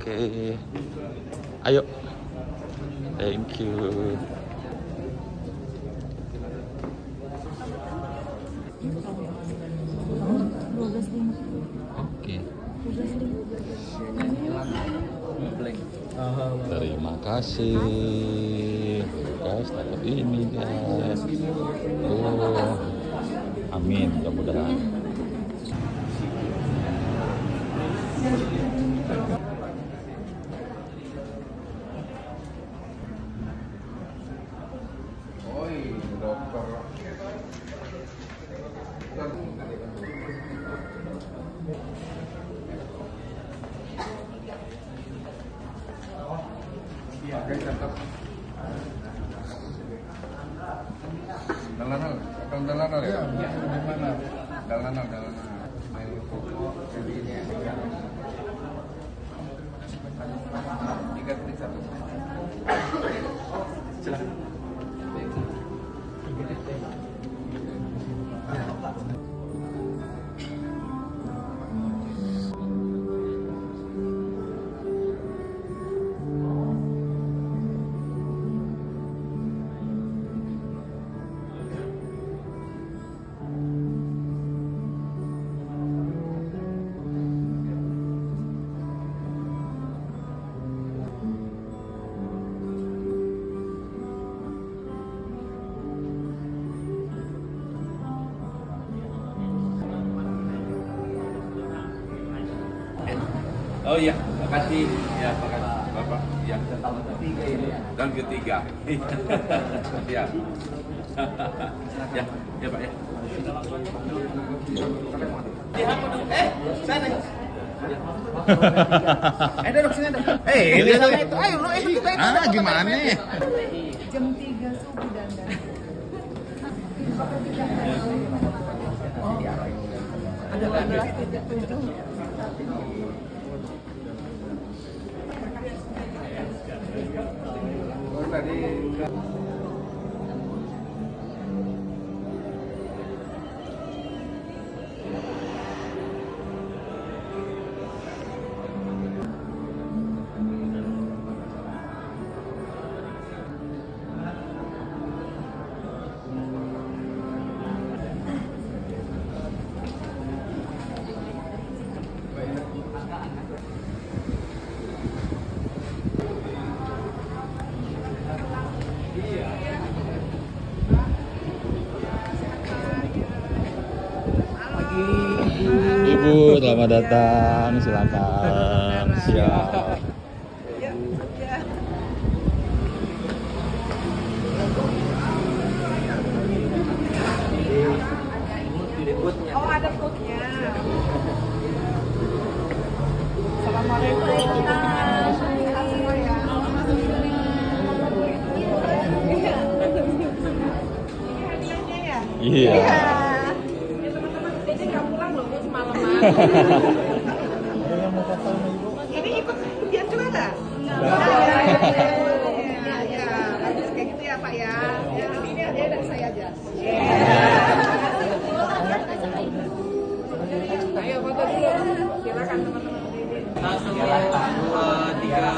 Oke. Ayo. Thank you. Oke. Terima kasih. Guys, dapat ini guys. Oh. Amin, mudah-mudahan. Makasih. Ya, makasih Bapak. Ya. Tahun ketiga ini. Tahun ketiga. ya. ya, ya Pak ya. Eh, sana. Eh, duduk sini dong. Eh, Ini sana itu. Ayo, lu itu kita itu. Ah, gimana? jam 3 subuh dandan. Ada 12.37. datang. Silakan. Satu, dua, tiga,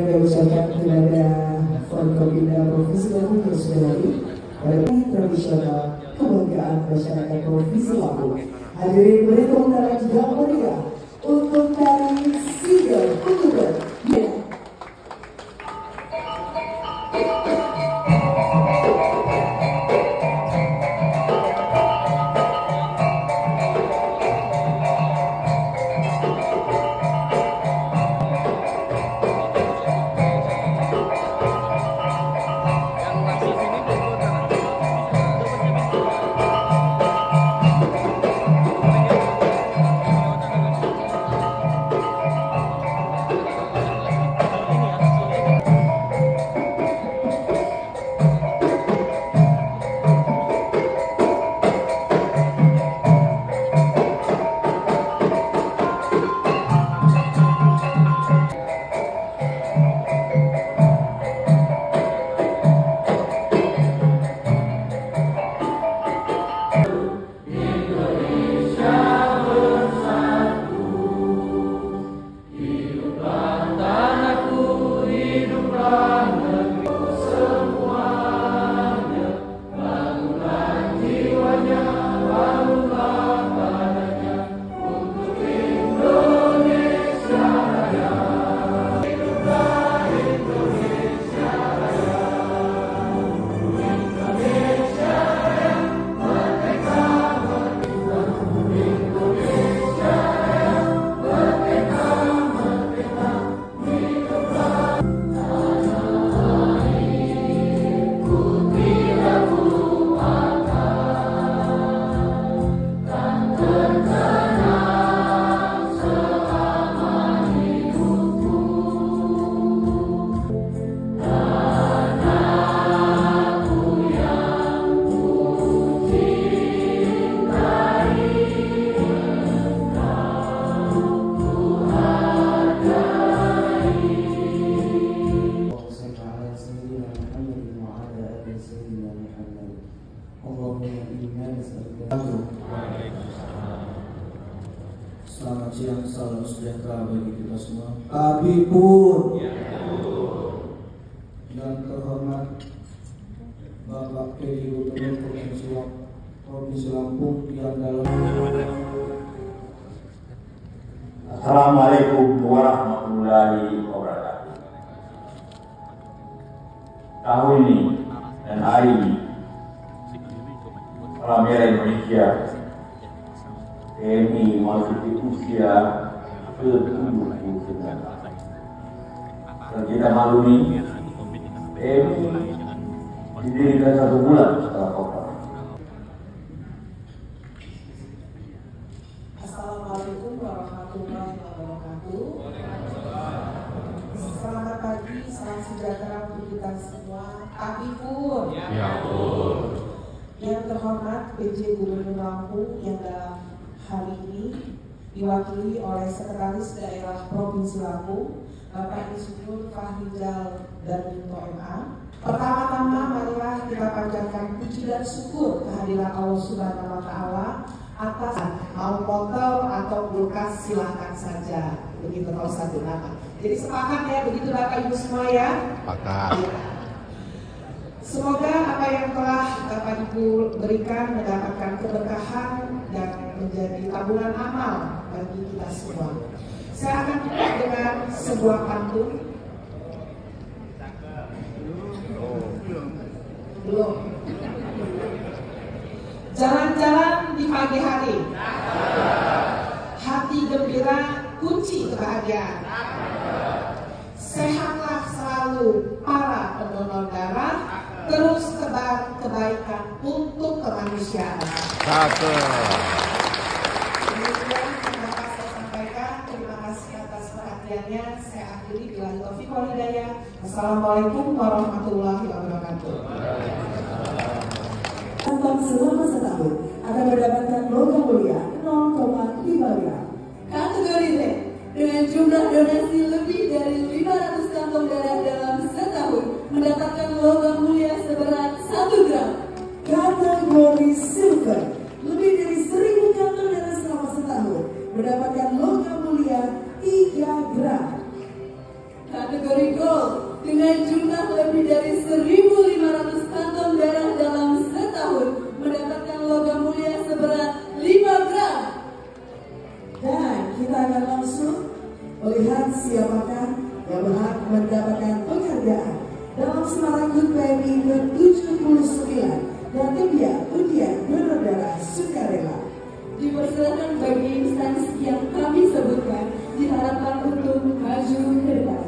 dan kami ucapkan kepada Forkopimda Provinsi Tahun ini dan hari ini, Palang Merah Indonesia TNI memasuki usia ke-79. Dan kita maklumi, TNI didirikan satu bulan setelah Kopra. Assalamualaikum warahmatullahi wabarakatuh. Selamat pagi, salam sejahtera untuk kita semua. Kami pun. Yang terhormat PJ Gubernur Lampung yang dalam hari ini diwakili oleh Sekretaris Daerah Provinsi Lampung, Bapak Insinyur Fahrizal dan Minto MA. Pertama-tama marilah kita panjatkan puji dan syukur kehadiran Allah Subhanahu wa taala atas mau motor atau kulkas silahkan saja begitu kalau satu nama. Jadi sepakat ya begitu Bapak Ibu semua ya. Pakat. Semoga apa yang telah Bapak Ibu berikan mendapatkan keberkahan dan menjadi tabungan amal bagi kita semua. Saya akan tutup dengan sebuah pantun. Belum. Jalan-jalan di pagi hari. Hati gembira kunci kebahagiaan. Sehatlah selalu para pendonor darah, terus tebar kebaikan untuk kemanusiaan. Demikian yang dapat saya sampaikan. Terima kasih atas perhatiannya. Saya akhiri bila taufiq wal hidayah. Assalamualaikum warahmatullahi wabarakatuh. Tambang selama setahun akan mendapatkan logam mulia 0,5 gram. Kategori D dengan jumlah donasi lebih dari 500 kantong darah dalam mendapatkan logam mulia seberat 1 gram. Kategori silver lebih dari 1000 kantong darah selama setahun mendapatkan logam mulia 3 gram. Kategori gold dengan jumlah lebih dari 1.500 kantong darah dalam setahun mendapatkan logam mulia seberat 5 gram. Dan kita akan langsung melihat siapakah ke-79 dan India Undian Donor Darah Sukarela. Dipersilakan bagi instansi yang kami sebutkan diharapkan untuk maju ke depan.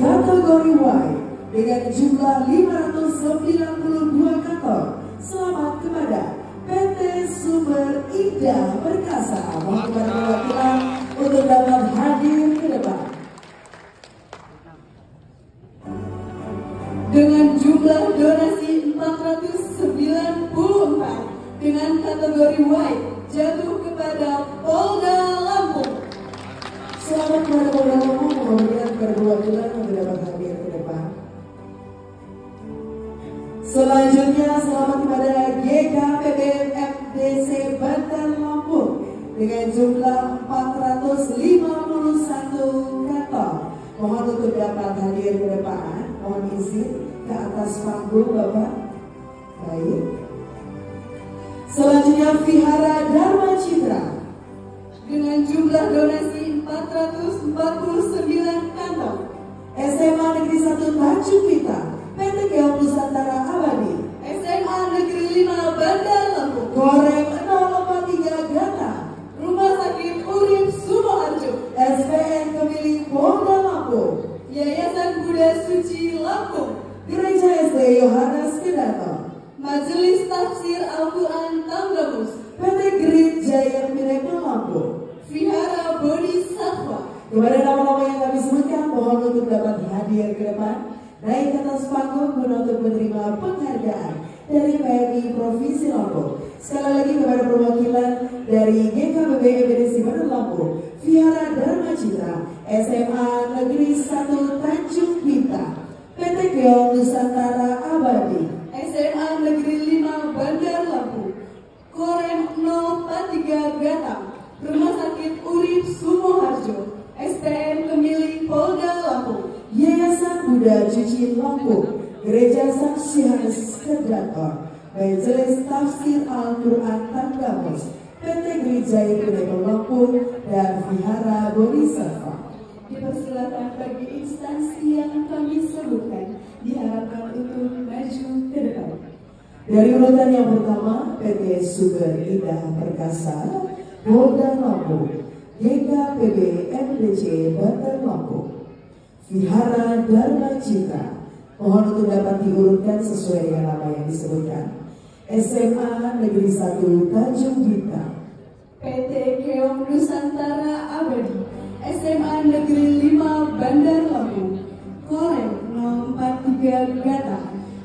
Kategori Y dengan jumlah 592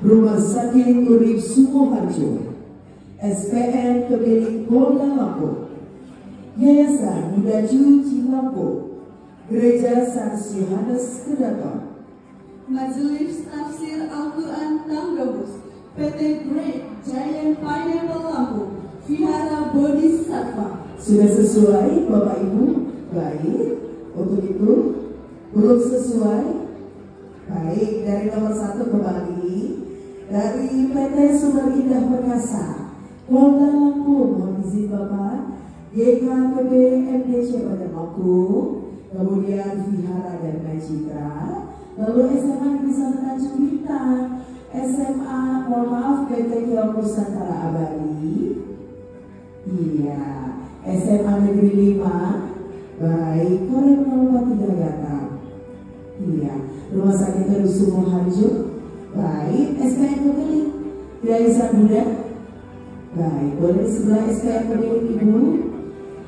Rumah Sakit Urip Sumoharjo, SPN Kemiling Polda Lampung, Yayasan Mudaju Lampung, Gereja Saksi Yohanes Kedaton, Majelis Tafsir Al-Quran Tanggabus, PT Great Giant Pineapple Lampung, Vihara Bodhisattva, Sudah sesuai Bapak Ibu? Baik. Untuk itu belum sesuai? Baik. Dari nomor satu kembali dari PT Sumber Indah Perkasa, Polda Lampung, mohon izin Bapak, GKPB MDC Pada Lampung, kemudian Vihara dan Citra, lalu SMA Satu Tanjung Bintang, SMA, mohon maaf PT Kiong Nusantara Abadi, Iya, SMA Negeri 5 Baik, Korem 043 Batam Iya, Rumah Sakit Terus Sumoharjo Baik, SPM Pemilik Yayasan Buddha Baik, boleh di sebelah SPM Pemilik Ibu.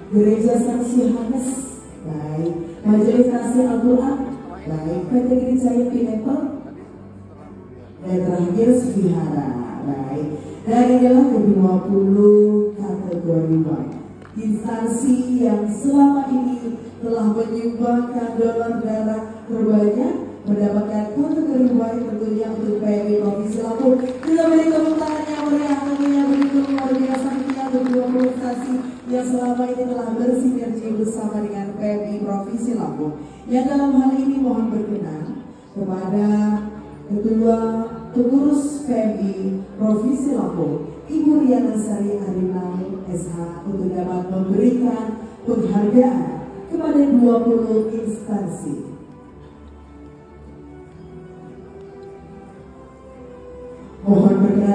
Gereja Saksi Yohanes. Baik, Majelis Kasih Al-Quran. Baik, PT Gereja Pineapple Dan terakhir Vihara Baik, dan inilah ke-20 kategori Y instansi yang selama ini telah menyumbangkan donor darah terbanyak mendapatkan kategori Y tentunya untuk PMI Provinsi Lampung kita beri tepuk tangan yang meriah tentunya begitu luar biasa kita untuk 20 instansi yang selama ini telah bersinergi bersama dengan PMI Provinsi Lampung yang dalam hal ini mohon berkenan kepada Ketua Pengurus PMI Provinsi Lampung Ibu Riana Sari Arinal SH untuk dapat memberikan penghargaan kepada 20 instansi.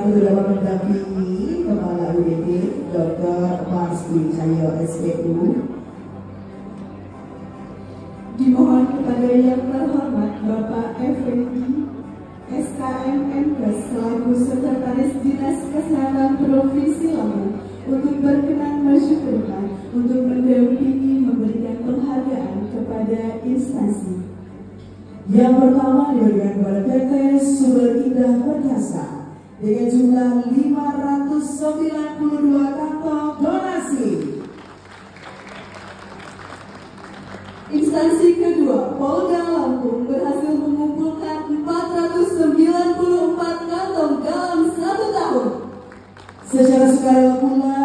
Untuk dapat mendampingi Kepala UDT Dr. Marsdi Cahyo SPU Dimohon kepada yang terhormat Bapak Effendi SKM Menkes selaku Sekretaris Dinas Kesehatan Provinsi Lampung untuk berkenan maju ke depan untuk mendampingi memberikan penghargaan kepada instansi. Yang pertama diberikan kepada PT Sumber Indah Perkasa dengan jumlah 592 kantong donasi. Instansi kedua, Polda Lampung berhasil mengumpulkan 494 kantong dalam satu tahun. Secara sukarela pula,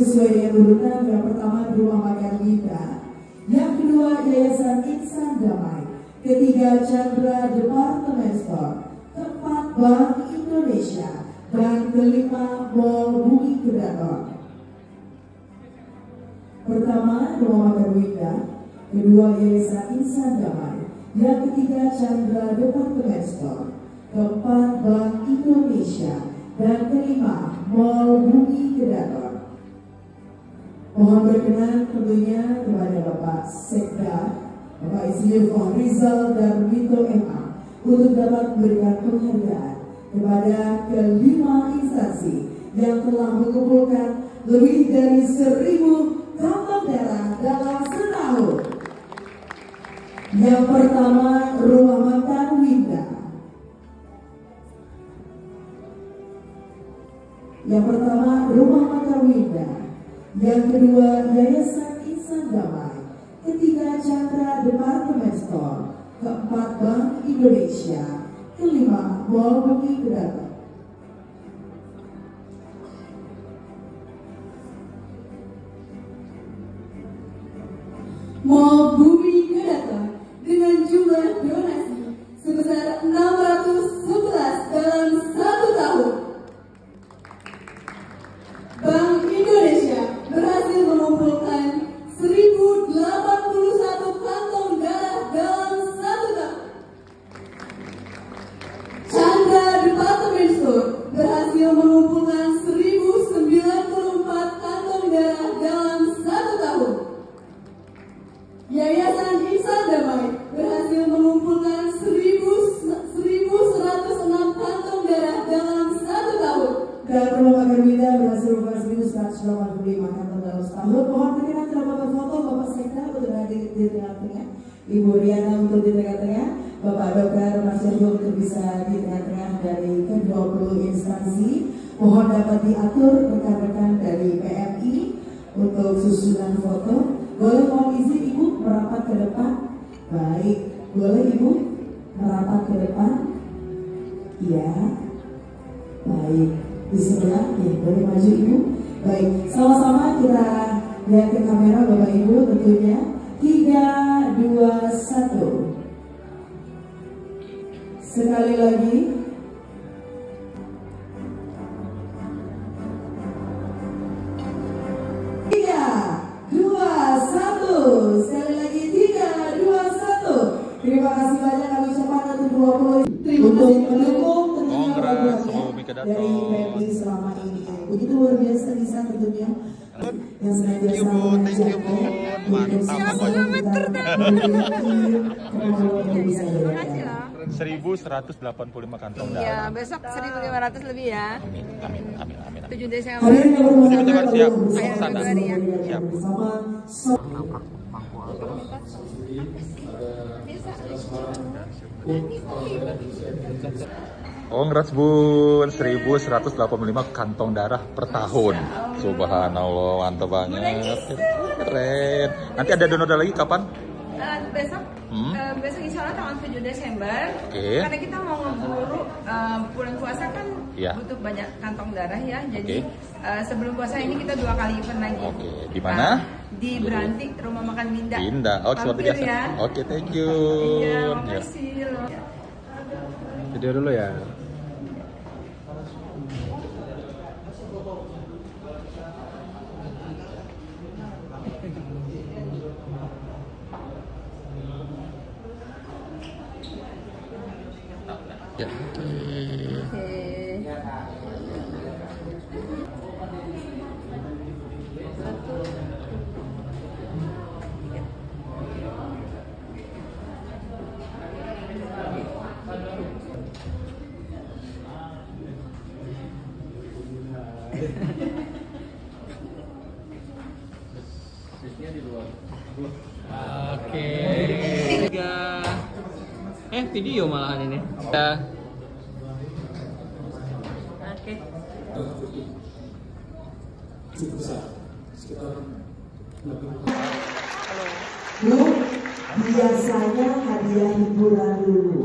sesuai dengan urutan. Yang pertama Rumah Makan Wida, yang kedua Yayasan Insan Damai, ketiga Chandra Department Store, keempat Bank Indonesia, dan kelima Mall Bumi Kedaton. Pertama Rumah Makan Wida, kedua Yayasan Insan Damai, yang ketiga Chandra Department Store, keempat Bank Indonesia, dan kelima Mall Bumi Kedaton. Mohon berkenan tentunya kepada Bapak Sekda, Bapak Insinyur Rizal dan Wito MA untuk dapat memberikan penghargaan kepada kelima instansi yang telah mengumpulkan lebih dari seribu kantong darah dalam setahun. Yang pertama, Rumah Makan Winda. Yang pertama, Rumah Makan Winda. Yang kedua, Yayasan Insan Damai. Ketiga, Chandra Department Store. Keempat, Bank Indonesia. Kelima, Mall Bumi Kedaton. Mall Bumi Kedaton dengan jumlah donasi sebesar 611 dalam satu tahun. Bank Indonesia berhasil mengumpulkan 1081 kantong darah dalam satu tahun. Chandra Department Store berhasil mengumpulkan 1094 kantong darah dalam satu tahun. Yayasan Insan Damai Yogo untuk bisa di tengah-tengah dari ke-20 instansi. Mohon dapat diatur rekan-rekan dari PMI untuk susunan foto. Boleh mohon izin Ibu merapat ke depan? Baik, boleh Ibu merapat ke depan? Iya. Baik, di sebelah, ya boleh maju Ibu. Baik, sama-sama kita lihat ke kamera Bapak Ibu tentunya. Tiga, dua, satu. Sekali lagi. Tiga, dua, satu. Sekali lagi tiga, dua, satu. Terima kasih banyak kami ucapkan untuk 20 untuk mendukung tentunya program dari PMI selama ini. Begitu luar biasa bisa tentunya yang senantiasa mengajarkan untuk sama-sama 1185 kantong darah. Ya, besok 1500 lebih ya. Amin, amin, amin, amin. 7 Desember. Hadirin yang berbahagia, Siap, siap. Februari ya. Siap. so- Congrats bun, 1185 kantong darah per tahun. Subhanallah, mantap banget. Keren. Nanti ada donor lagi kapan? Eh, besok Hmm. eh, besok insya Allah tanggal 7 Desember Oke. karena kita mau ngeburu eh, bulan puasa kan Iya. butuh banyak kantong darah ya jadi Oke. eh, sebelum puasa ini kita dua kali event lagi Oke, di mana? Nah, di Beranti rumah makan Minda Indah. Oh, seperti biasa. ya Oke, thank you. iya Ya. makasih loh Video dulu ya. Ya, oke. Oke. Tiga. Eh video malahan ini. Ya. oke cukup besar sekitar Bu, biasanya hadiah hiburan dulu.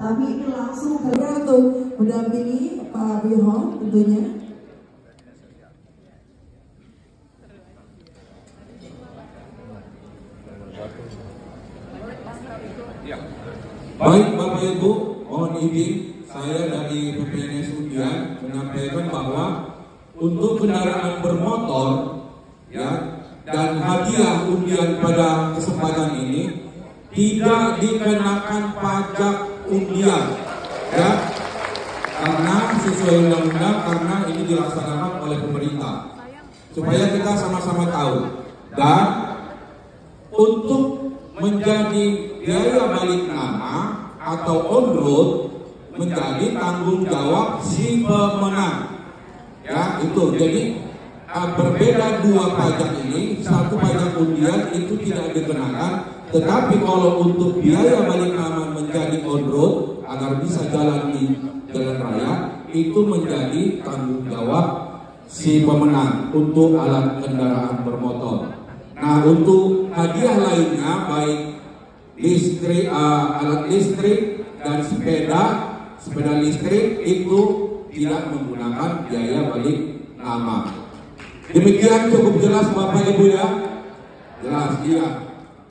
Tapi ini langsung karena untuk mendampingi Pak Wirho tentunya. Baik Bapak Ibu, mohon izin saya dari PPNS Undian menyampaikan bahwa untuk kendaraan bermotor ya dan hadiah undian pada kesempatan ini tidak dikenakan pajak undian ya karena sesuai undang-undang karena ini dilaksanakan oleh pemerintah supaya kita sama-sama tahu dan untuk menjadi biaya balik nama atau on road menjadi tanggung jawab si pemenang. Ya itu. Jadi uh, berbeda dua pajak ini satu pajak undian itu tidak dikenakan tetapi kalau untuk biaya balik nama menjadi on road agar bisa jalan di jalan raya itu menjadi tanggung jawab si pemenang untuk alat kendaraan bermotor. Nah untuk hadiah lainnya baik listrik, uh, alat listrik dan sepeda, sepeda listrik itu tidak menggunakan biaya balik nama. Demikian cukup jelas Bapak Ibu ya. Jelas iya.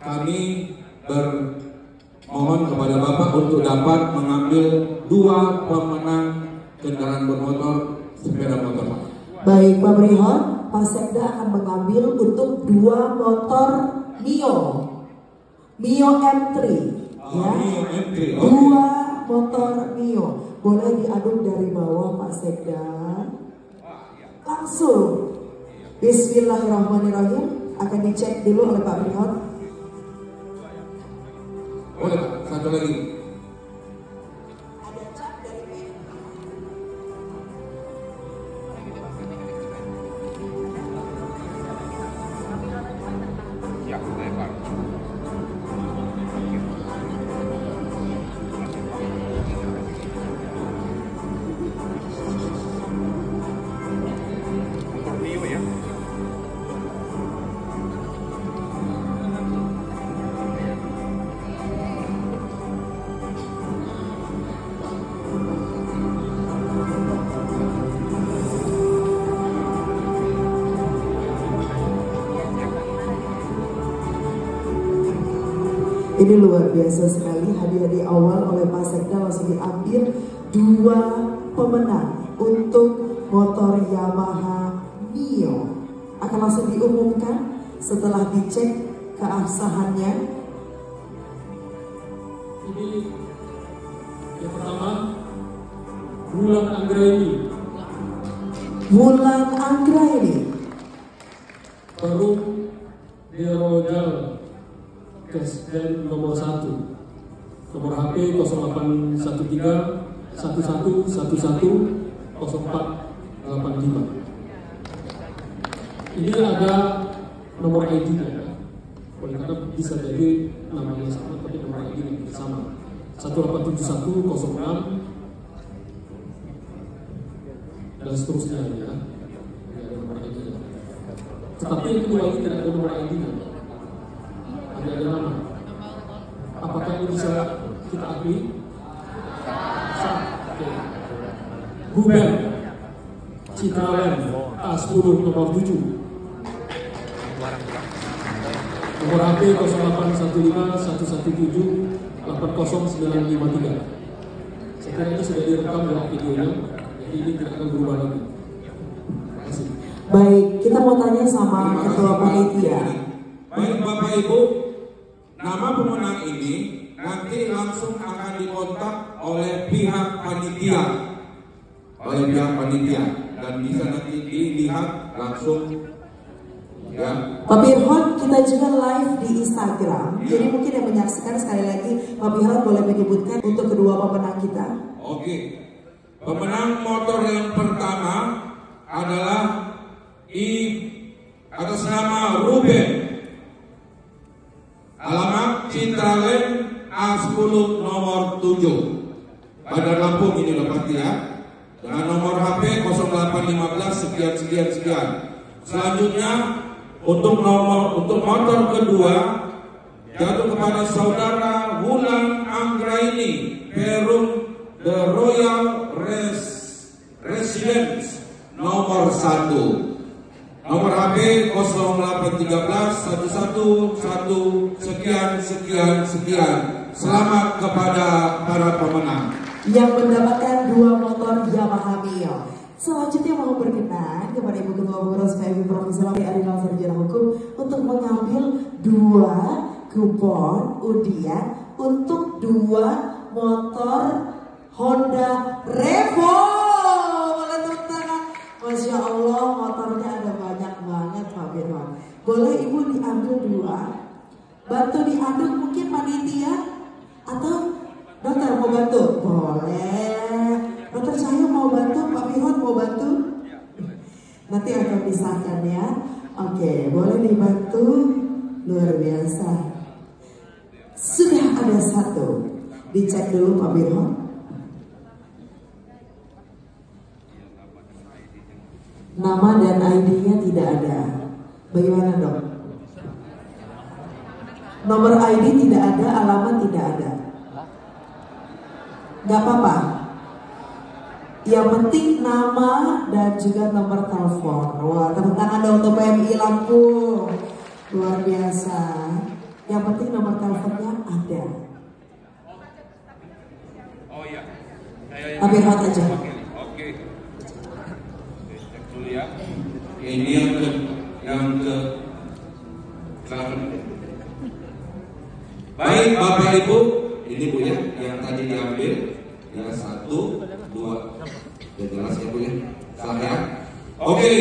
Kami bermohon kepada Bapak untuk dapat mengambil dua pemenang kendaraan bermotor sepeda motor. Baik Pak Brihon, Pak Sekda akan mengambil untuk dua motor Mio. Mio M3 ya. Mio M3, oke. Dua motor Mio. Boleh diaduk dari bawah Pak Sekda. Langsung. Bismillahirrahmanirrahim. Akan dicek dulu oleh Pak Brihon. Boleh Pak, satu lagi. Ini luar biasa sekali hadiah di awal oleh Pak Sekda langsung diambil dua pemenang untuk motor Yamaha Mio. Akan langsung diumumkan setelah dicek keabsahannya. Ini yang pertama Bulan Anggraini 0813 1111 0485 Ini ada nomor ID nya ya. Oleh karena bisa jadi namanya sama tapi nomor ID nya tidak sama 187106 dan seterusnya ya. Ini ada nomor ID nya. Tetapi yang kedua ini tidak ada nomor ID nya. Ada ada nama bisa kita akui? Sah. Oke. Ruben Citraland A10 nomor 7 Nomor HP 0815 117 80953 Saya kira ini sudah direkam dalam videonya Jadi ini tidak akan berubah lagi Terima kasih Baik, kita mau tanya sama ketua panitia. Baik Bapak Ibu, nama pemenang ini nanti langsung akan dikontak oleh pihak panitia, oleh pihak panitia dan bisa nanti dilihat langsung ya. Pak Pirhon, kita juga live di Instagram. Jadi mungkin yang menyaksikan sekali lagi, Pak Pirhon boleh menyebutkan untuk kedua pemenang kita. Oke, pemenang motor yang pertama adalah I atas nama Ruben. Alamat Citraland A10 nomor 7 Bandar Lampung ini loh ya. Dengan nomor HP 0815 sekian sekian sekian. Selanjutnya untuk nomor untuk motor kedua jatuh kepada saudara Wulan Anggraini Perum The Royal Res Residence nomor 1 Nomor HP 0813 111 sekian sekian sekian. Selamat kepada para pemenang. Yang mendapatkan dua motor Yamaha Mio. Selanjutnya mau berkenan kepada Ibu Ketua Pengurus PMI Provinsi Lampung Adinal Sarjana Hukum untuk mengambil dua kupon undian untuk dua motor Honda Revo. Masya Allah motornya ada banyak Firman. Boleh Ibu diambil dua. Bantu diaduk mungkin panitia atau dokter mau bantu? Boleh. Dokter Cahyo mau bantu, Pak Firman mau bantu? Nanti akan pisahkan ya. Oke, boleh dibantu. Luar biasa. Sudah ada satu. Dicek dulu Pak Firman. Nama dan ID-nya tidak ada. Bagaimana dok? Nomor ID tidak ada, alamat tidak ada. Gak apa-apa. Yang penting nama dan juga nomor telepon. Wah, tepuk tangan dong untuk PMI Lampung. Luar biasa. Yang penting nomor teleponnya ada. Oh iya. Tapi hot aja. Oke. Cek dulu ya. Ini yang yang ke. Baik Bapak Ibu, ini Bu ya yang tadi diambil ya satu dua ya jelas ya Bu ya salah ya. Oke,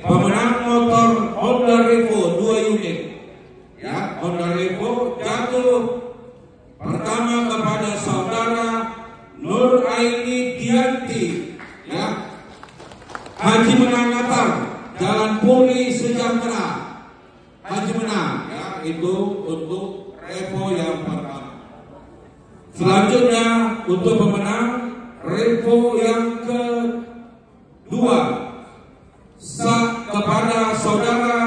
pemenang motor Honda Revo dua unit ya Honda Revo jatuh pertama kepada saudara Nur Aini Dianti ya Haji Menang Natal Jalan Puri Sejahtera Haji Menang ya itu untuk Revo yang pertama selanjutnya untuk pemenang Revo yang kedua sa kepada saudara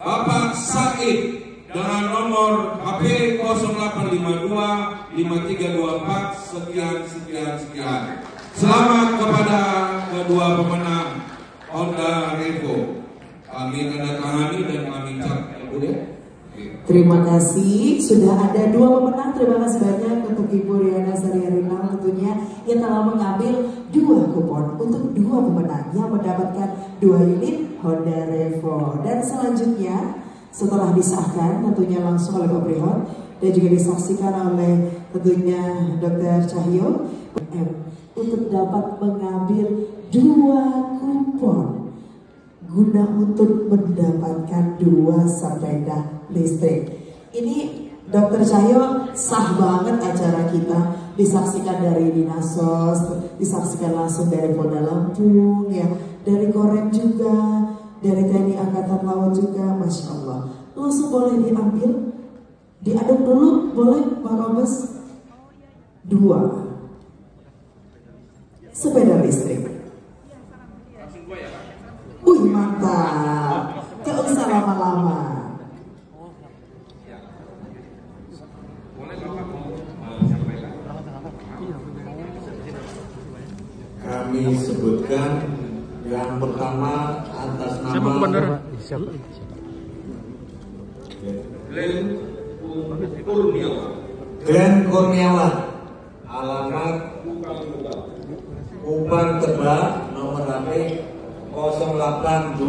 Bapak Said dengan nomor HP 0852 5324 sekian sekian sekian. Selamat kepada kedua pemenang Honda Revo. Kami tanda tangani dan kami cap. Ya, Bu, ya? Terima kasih. Sudah ada dua pemenang. Terima kasih banyak untuk Ibu Riana Sariarina tentunya yang telah mengambil dua kupon untuk dua pemenang yang mendapatkan dua unit Honda Revo. Dan selanjutnya setelah disahkan tentunya langsung oleh Pak Prihon dan juga disaksikan oleh tentunya Dr. Cahyo untuk dapat mengambil dua kupon guna untuk mendapatkan dua sepeda listrik. Ini Dokter Cahyo sah banget acara kita disaksikan dari Dinasos, disaksikan langsung dari Polda Lampung, ya, dari Korem juga, dari TNI Angkatan Laut juga, masya Allah. Langsung boleh diambil, diaduk dulu, boleh Pak Kombes? Dua sepeda listrik. Wih mantap, gak usah lama-lama. Kami sebutkan yang pertama atas nama Siapa benar? Siapa? Glenn Kurniawan. Glenn Kurniawan, alamat Kupang Tebak, nomor HP 0822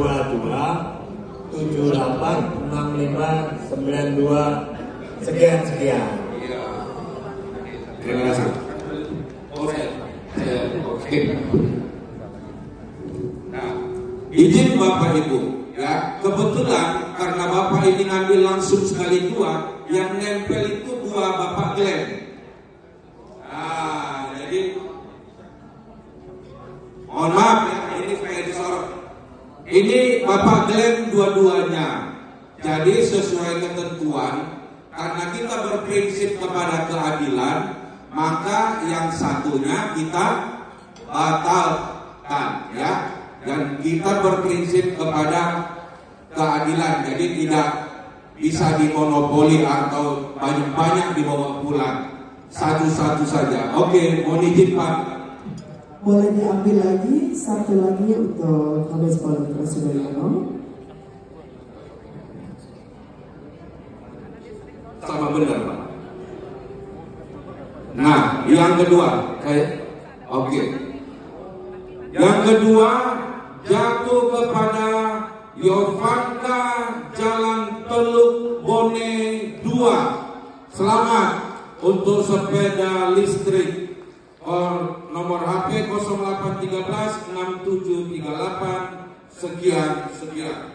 78 65 92 sekian sekian. Terima kasih. Oke. Nah, izin Bapak Ibu, ya kebetulan karena Bapak ini ngambil langsung sekali dua, yang nempel itu dua Bapak Glenn. Nah, jadi mohon maaf ya, ini pengen disorot. Ini Bapak Glenn dua-duanya. Jadi sesuai ketentuan, karena kita berprinsip kepada keadilan, maka yang satunya kita batalkan ya dan kita berprinsip kepada keadilan jadi tidak bisa dimonopoli atau banyak-banyak dibawa pulang satu-satu saja oke mohon izin Pak Boleh diambil lagi satu lagi untuk Kombes Pol Sudaryono. sama benar Pak. Nah yang kedua oke. Yang kedua jatuh kepada Yovanka Jalan Teluk Bone 2 selamat untuk sepeda listrik or nomor HP 0813 6738 sekian sekian.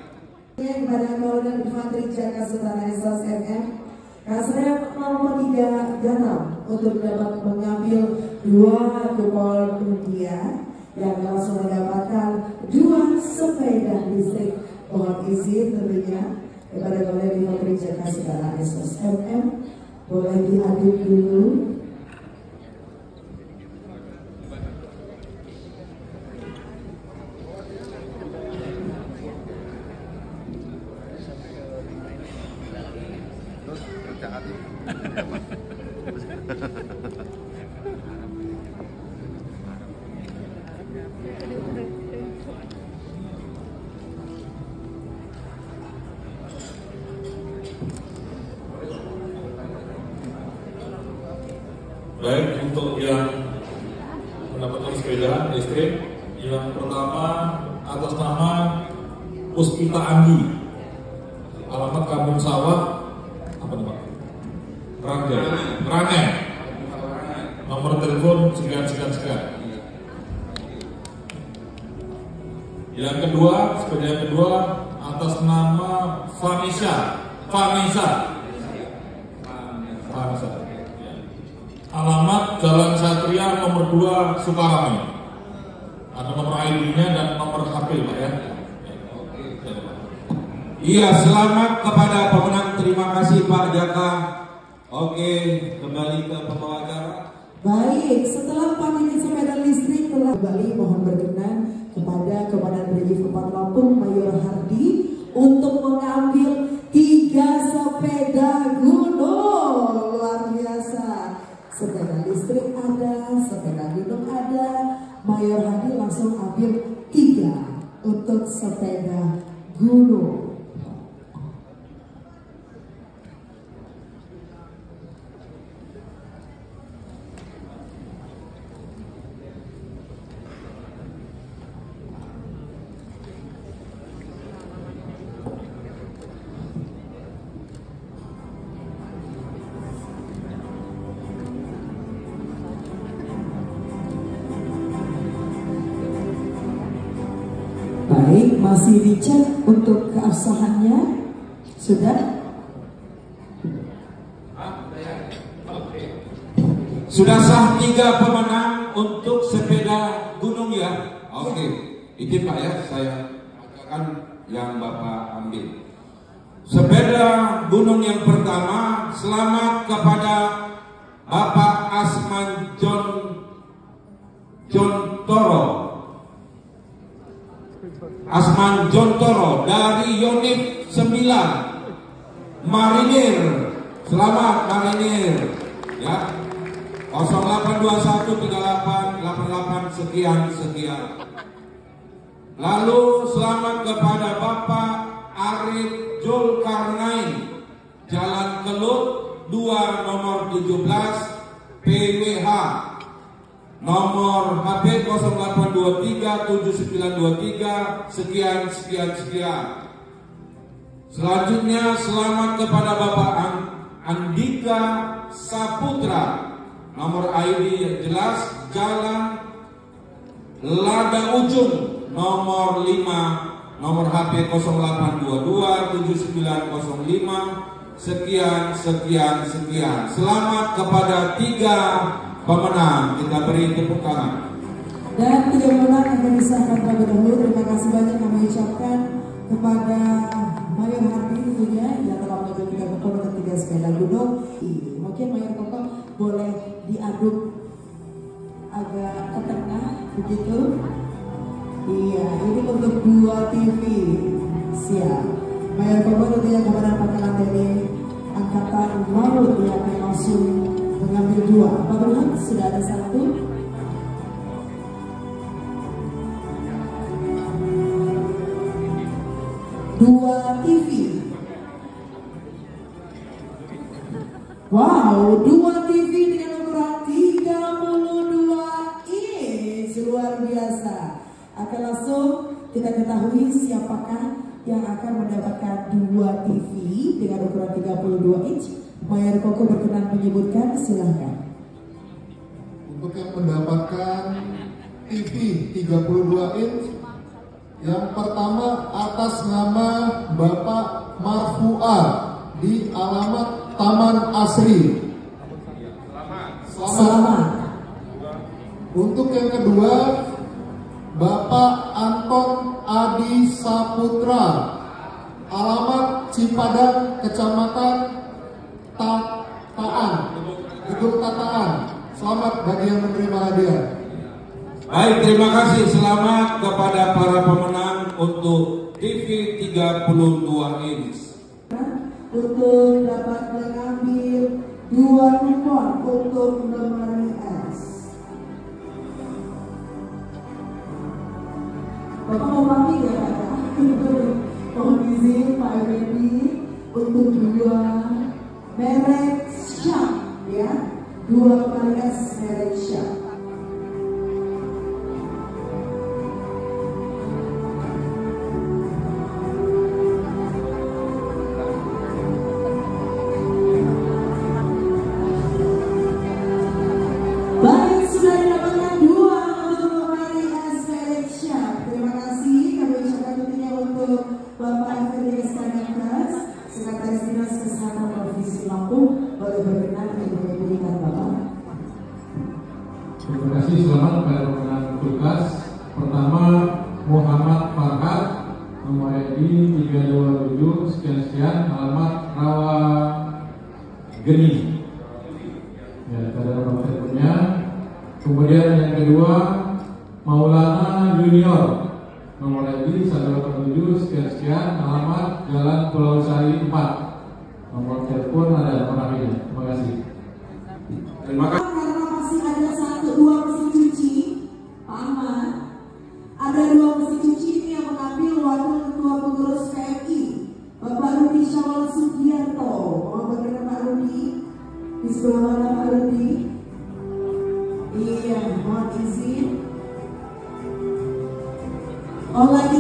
Kepada Kolonel Infanteri Jaka Sultan SOS MM Kasrem nomor 3 Ganam untuk dapat mengambil dua kupon undian yang langsung mendapatkan dua sepeda listrik. Mohon izin tentunya kepada Kolonel Infanteri Jaka Sultan SOS MM boleh diaduk dulu Baik untuk yang mendapatkan sepeda listrik, yang pertama atas nama Puspita Andi, alamat Kampung Sawah, apa nama? Rangga, Rangen, nomor telepon sekian. Yang kedua, sepeda yang kedua atas nama Vanessa, Vanessa, Vanessa. Alamat Jalan Satria nomor 2 Sukarame. Ada nomor ID-nya dan nomor HP Pak ya. Iya, selamat kepada pemenang. Terima kasih Pak Jaka. Oke, kembali ke pembawa acara. Baik, setelah panitia sepeda listrik telah kembali mohon berkenan kepada Komandan Brigif 4 Lampung Mayor Hardi untuk mengambil tiga sepeda gunung luar biasa. Sepeda listrik ada, sepeda gunung ada. Mayor Hardi langsung ambil tiga untuk sepeda gunung. Keabsahannya. Sudah? Sudah sah tiga pemenang untuk sepeda gunung ya. Oke, izin Pak ya, saya akan yang Bapak ambil. Sepeda gunung yang pertama, selamat kepada Bapak Asman John John Toro. Asman John Toro dari unit 9 Marinir. Selamat Marinir. Ya. 08213888 sekian sekian. Lalu selamat kepada Bapak Arif Julkarnain Jalan Kelut 2 nomor 17 PWH nomor HP 0823 7923 sekian sekian sekian. Selanjutnya selamat kepada Bapak An- Andika Saputra nomor ID yang jelas Jalan Lada Ujung nomor 5 nomor HP 0822 7905 sekian sekian sekian. Selamat kepada tiga pemenang. Kita beri tepuk tangan. Dan tiga pemenang akan disahkan terlebih dahulu. Terima kasih banyak kami ucapkan kepada Mayor Hardi tentunya yang telah kupon untuk tiga sepeda gunung. Mungkin Mayor Koko boleh diaduk agak ke tengah begitu. Iya, ini untuk dua TV. Siap. Mayor Koko tentunya Komandan Pangkalan TNI Angkatan Laut yang langsung mengambil dua. Pak Burhan sudah ada satu. Dua TV. Wow, dua TV dengan ukuran 32 inch luar biasa. Akan langsung kita ketahui siapakah yang akan mendapatkan dua TV dengan ukuran 32 inch. Mayor Koko berkenan menyebutkan, silahkan. Untuk yang mendapatkan TV 32 inch yang pertama atas nama Bapak Marfuad di alamat Taman Asri. Selamat. Untuk yang kedua Bapak Anton Adi Saputra alamat Cipadang Kecamatan Tataan Gedung Tataan Selamat bagi yang menerima hadiah Baik, terima kasih. Selamat kepada para pemenang untuk TV 32 inch. untuk dapat mengambil dua kupon untuk lemari es. Bapak mau pamit ya Pak? Mohon izin Pak Effendi untuk dua merek Sharp ya, dua es merek Sharp. Kedua Maulana Junior nomor ID 187 sekian sekian alamat Jalan Pulau Sari 4. Nomor telepon ada nomor HP-nya. Terima kasih. Terima kasih. Karena masih ada satu dua mesin cuci, Pak Ahmad. Ada dua mesin cuci ini yang mengambil wakil ketua pengurus PMI, Bapak Rudi Syawal Sugiarto. Mohon berkenan Pak Rudi. Di sebelah mana Pak Rudi? Oh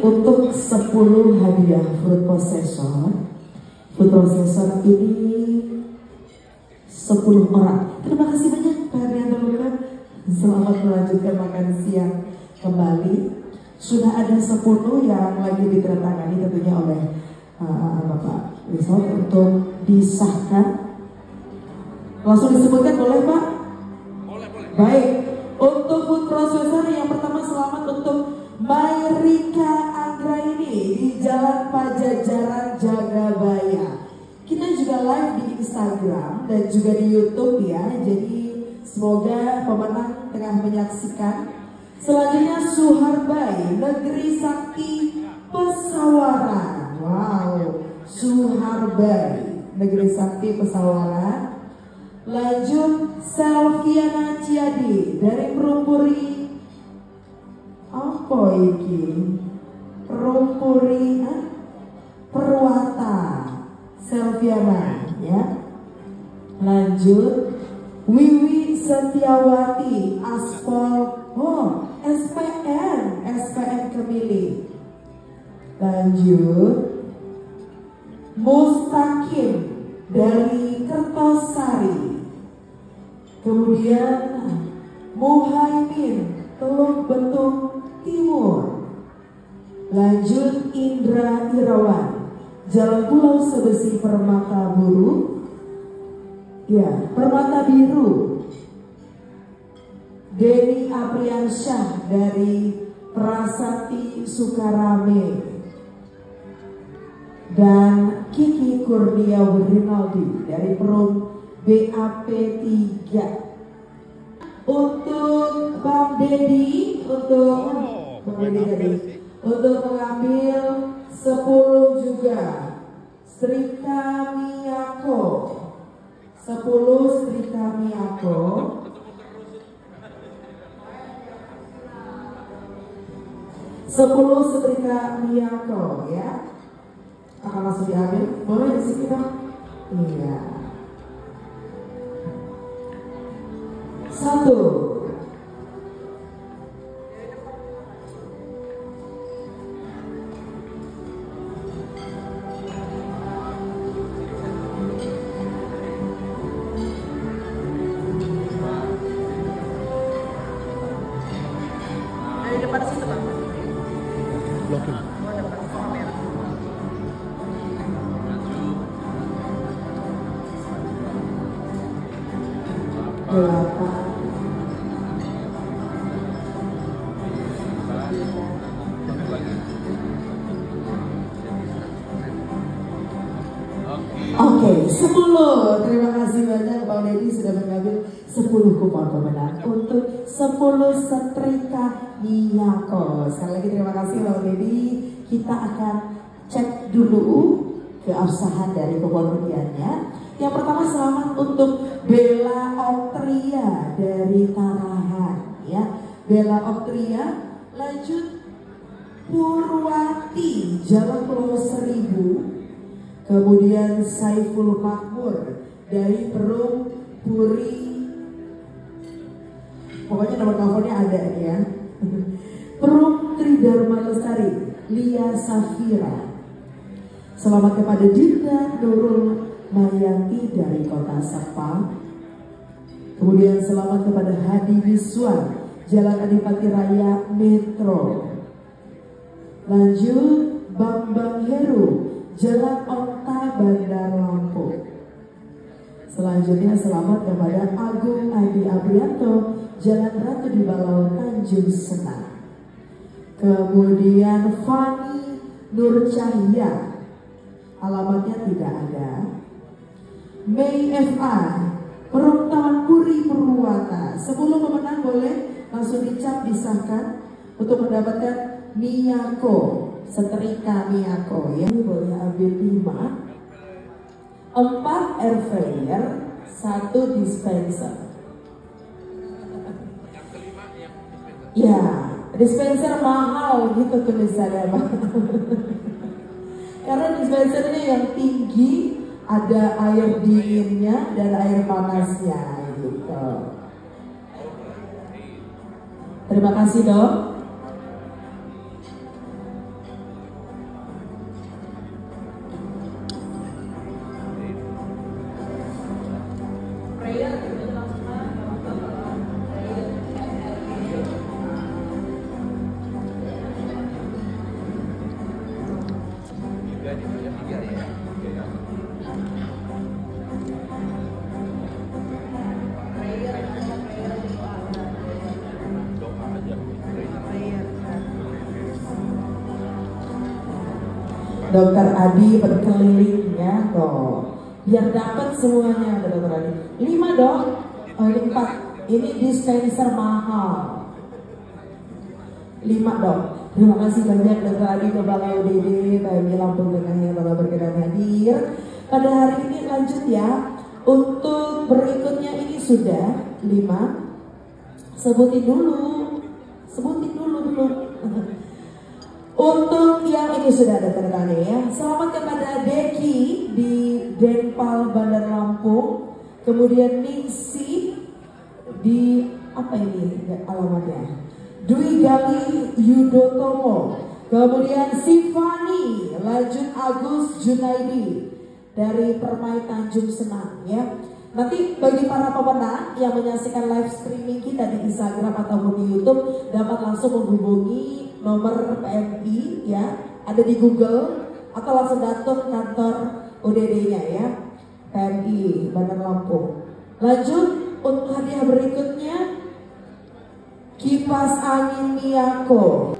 untuk 10 hadiah food processor. Food processor ini 10 orang. Terima kasih banyak Pak Rianto Luka. Selamat melanjutkan makan siang kembali. Sudah ada 10 yang lagi ditandatangani tentunya oleh uh, Bapak Wisot untuk disahkan. Langsung disebutkan boleh Pak? Baik, untuk food processor yang pertama selamat untuk Mayrika Anggraini di Jalan Pajajaran Jagabaya. Kita juga live di Instagram dan juga di YouTube ya. Jadi semoga pemenang tengah menyaksikan. Selanjutnya Suharbai Negeri Sakti Pesawaran. Wow, Suharbai Negeri Sakti Pesawaran. Lanjut Selviana Ciadi dari Perumpuri apa iki? Perumpuri ah? Perwata Selviana ya. Lanjut Wiwi Setiawati Aspol Oh SPN SPN Kemili Lanjut Mustaqim dari Kertosari Kemudian Muhaimin Teluk Bentuk Timur. Lanjut Indra Irawan. Jalan Pulau Sebesi Permata Buru. Ya, Permata Biru. Denny Apriansyah dari Prasati Sukarame. Dan Kiki Kurnia Rinaldi dari Perum BAP 3 untuk Bang Dedi untuk Bang Dedi tadi. untuk mengambil 10 juga. Srika Miyako 10 Srika Miyako Sepuluh setrika Miyako ya. Akan langsung diambil. Boleh di sini bang? Iya satu setrika Miyako. Sekali lagi terima kasih Bang Deddy. Kita akan cek dulu keabsahan dari kupon undiannya. Yang pertama selamat untuk Bella Oktria dari Tarahan ya. Bella Oktria lanjut Purwati Jalan Pulau Seribu Kemudian Saiful Makmur dari Perum Puri Pokoknya nomor teleponnya ada nih ya. Perum Tridharma Lestari Lia Safira. Selamat kepada Dinda Nurul Mayanti dari kota Sepang Kemudian selamat kepada Hadi Wiswan Jalan Adipati Raya Metro. Lanjut Bambang Heru Jalan Onta Bandar Lampung. Selanjutnya selamat kepada Agung Adi Abrianto Jalan Ratu di Balau Tanjung Senang. Kemudian Fani Nur Cahya alamatnya tidak ada. Mei FA Peruntaman Puri Purwata. Sebelum pemenang boleh langsung dicap disahkan untuk mendapatkan Miyako setrika Miyako ya Ini boleh ambil lima empat air fryer satu dispenser ya dispenser mahal gitu tulisannya bang Karena dispensernya yang tinggi ada air dinginnya dan air panasnya gitu. Terima kasih dok. Dokter Adi berkelilingnya kok biar dapat semuanya ada dokter. Lima dok, oh ini empat. Ini dispenser mahal. Lima dok. Terima kasih banyak dokter Adi Kepala UDD PMI Lampung Tengah yang telah berkenan hadir. Pada hari ini lanjut ya. Untuk berikutnya ini sudah lima. Sebutin dulu, sebutin dulu dulu. Untuk yang ini sudah ada tanda ya. Selamat kepada Deki di Denpal Bandar Lampung. Kemudian Ningsi di apa ini alamatnya? Dwi Gali Yudotomo. Kemudian Sifani Lanjut Agus Junaidi dari Permai Tanjung Senang ya. Nanti bagi para pemenang yang menyaksikan live streaming kita di Instagram ataupun di YouTube dapat langsung menghubungi nomor PMI ya ada di Google atau langsung datang kantor UDD-nya ya PMI Bandar Lampung. Lanjut untuk hadiah berikutnya kipas angin Miyako.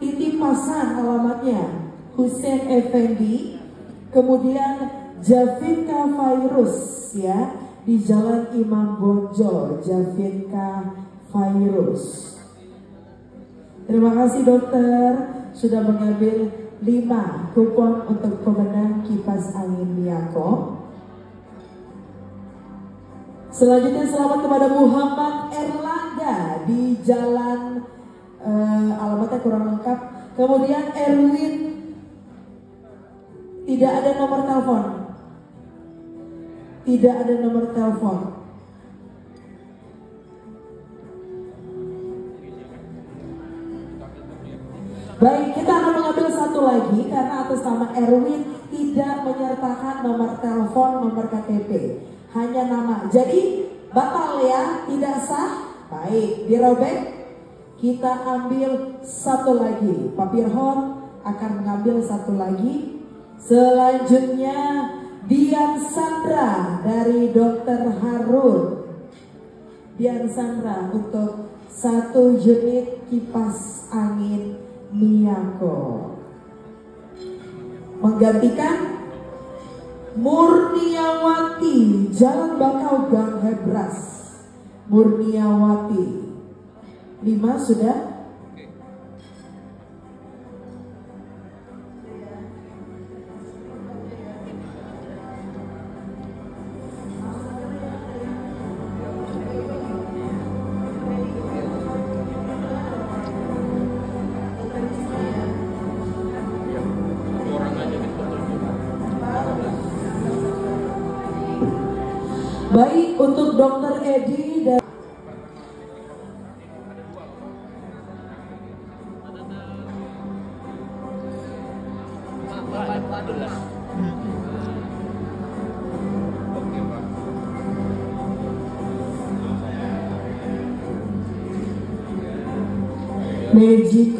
Effendi. Titipasan alamatnya Hussein Effendi. Kemudian Javinka Virus ya di Jalan Imam Bonjol, Javinka Virus. Terima kasih dokter sudah mengambil 5 kupon untuk pemenang kipas angin Miyako. Selanjutnya selamat kepada Muhammad Erlangga di jalan uh, alamatnya kurang lengkap. Kemudian Erwin tidak ada nomor telepon. Tidak ada nomor telepon. Baik, kita akan mengambil satu lagi karena atas nama Erwin tidak menyertakan nomor telepon, nomor KTP hanya nama. Jadi batal ya, tidak sah. Baik, dirobek. Kita ambil satu lagi. Pak Pirhon akan mengambil satu lagi. Selanjutnya Dian Sandra dari Dokter Harun. Dian Sandra untuk satu unit kipas angin Miyako. Menggantikan Murniawati Jalan Bakau Gang Hebras Murniawati Lima sudah? Baik untuk dokter Edi dan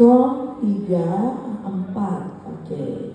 Magicom 3 4 Oke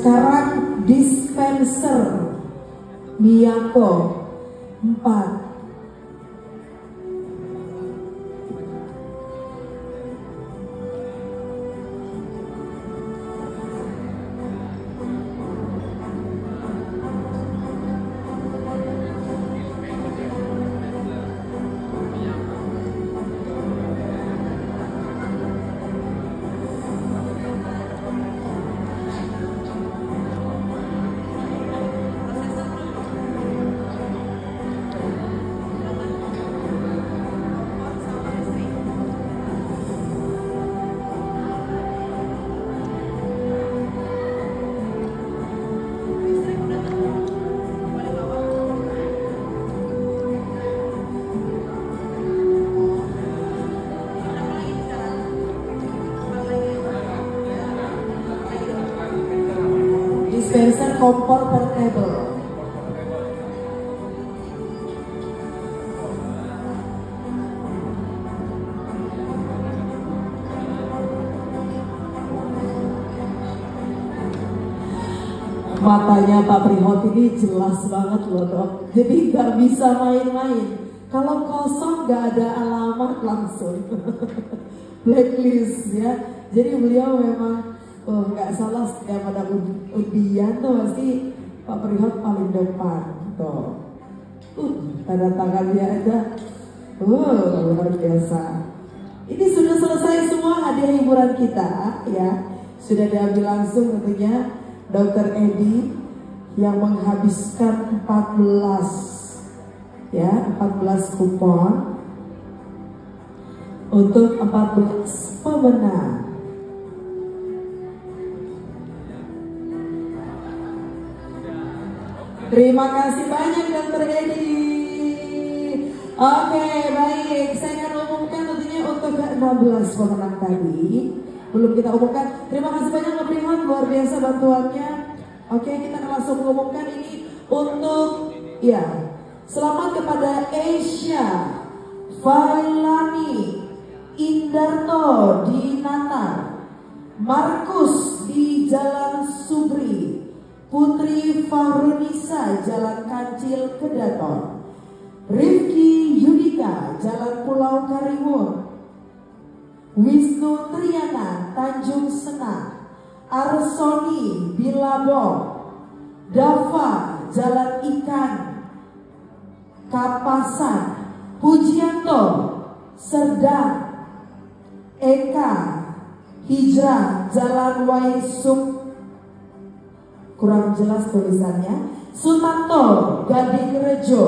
sekarang kompor portable. Matanya Pak Prihot ini jelas banget loh dok. Jadi nggak bisa main-main. Kalau kosong nggak ada alamat langsung. Blacklist ya. Jadi beliau memang oh nggak salah setiap ada undian tuh pasti Pak Prihot paling depan tuh. Uh, tanda tangannya aja. Uh, luar biasa. Ini sudah selesai semua hadiah hiburan kita ya. Sudah diambil langsung tentunya Dr. Edi yang menghabiskan 14 ya 14 kupon untuk 14 pemenang. Terima kasih banyak Dr. Edi. Oke, baik. Saya akan umumkan tentunya untuk ke-16 pemenang tadi. Belum kita umumkan. Terima kasih banyak Pak Priman, luar biasa bantuannya. Oke, kita akan langsung mengumumkan ini untuk ya. Selamat kepada Asia Failani Indarto di Natal. Markus di Jalan Subri. Putri Fahrunisa Jalan Kancil Kedaton. Rifki Yudika Jalan Pulau Karimun. Wisnu Triana Tanjung Senang. Arsoni Bilabong. Dava Jalan Ikan Kapasan Pujianto Serdang Eka Hijrah Jalan Waisuk kurang jelas tulisannya. Sumanto Gading Rejo.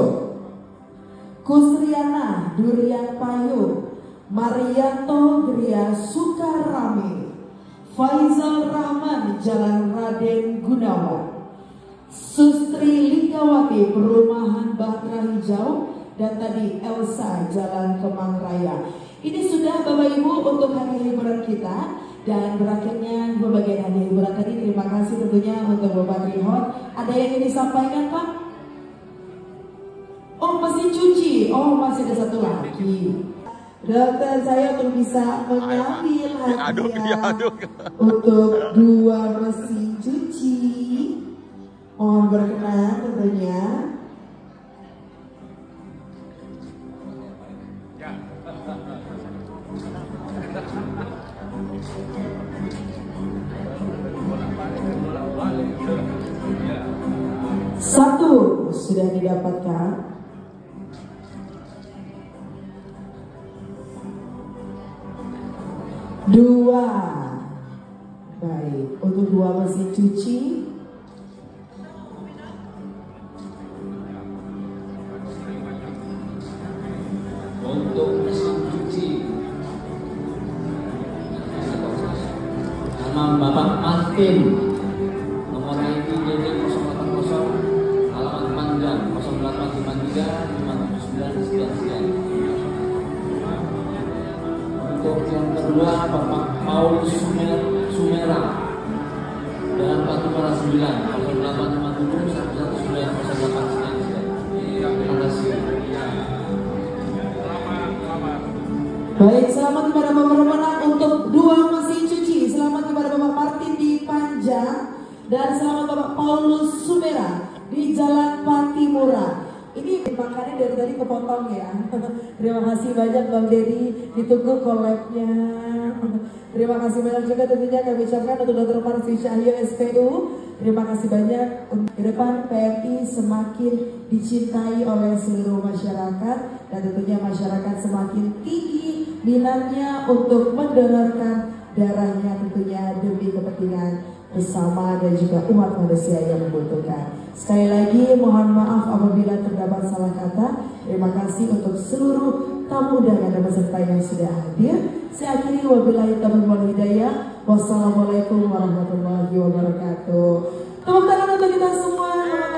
Kusriana Durian Payu. Marianto Gria Sukarame Faizal Rahman Jalan Raden Gunawan. Sustri Linggawati Perumahan Bahtera Hijau. Dan tadi Elsa Jalan Kemang Raya. Ini sudah Bapak Ibu untuk hari liburan kita dan berakhirnya berbagai hadiah hiburan tadi. Terima kasih tentunya untuk Bapak Rihot. Ada yang ingin disampaikan Pak? Oh mesin cuci. Oh masih ada satu lagi. Dokter saya untuk bisa mengambil hadiah untuk dua mesin cuci. Mohon berkenan tentunya. Satu sudah didapatkan. Dua. Baik, untuk dua mesin cuci masyarakat dan tentunya masyarakat semakin tinggi minatnya untuk mendonorkan darahnya tentunya demi kepentingan bersama dan juga umat manusia yang membutuhkan. Sekali lagi mohon maaf apabila terdapat salah kata. Terima kasih untuk seluruh tamu dan ada peserta yang sudah hadir. Saya akhiri wabillahi taufiq wal hidayah. Wassalamualaikum warahmatullahi wabarakatuh. Tepuk tangan untuk kita semua.